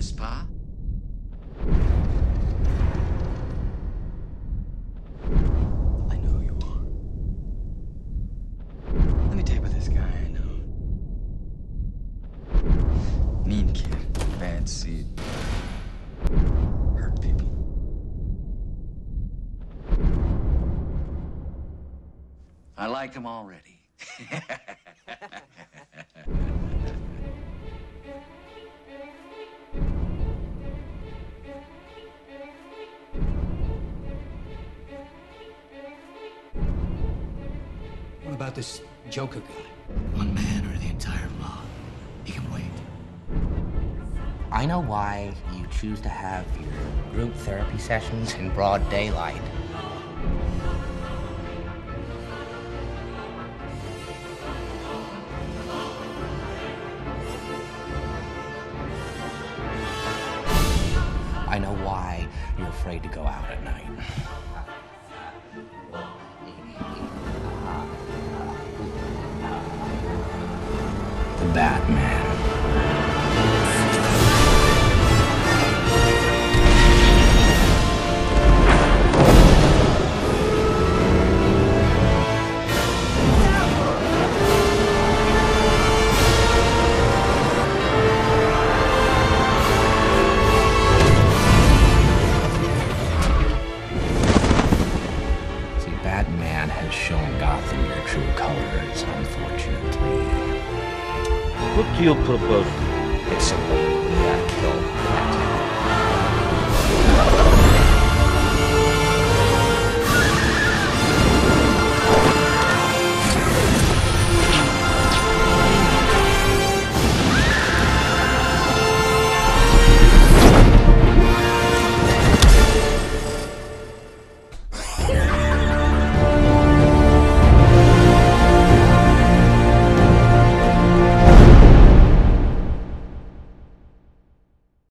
n'est-ce pas I know who you are. Let me tape with this guy I know. Mean kid, bad seed. Hurt people. I like him already. What about this Joker guy? One man or the entire mob. He can wait. I know why you choose to have your group therapy sessions in broad daylight. I know why you're afraid to go out at night. The Batman. Batman has shown Gotham your true colors, unfortunately. Porque o propósito é sempre melhorar.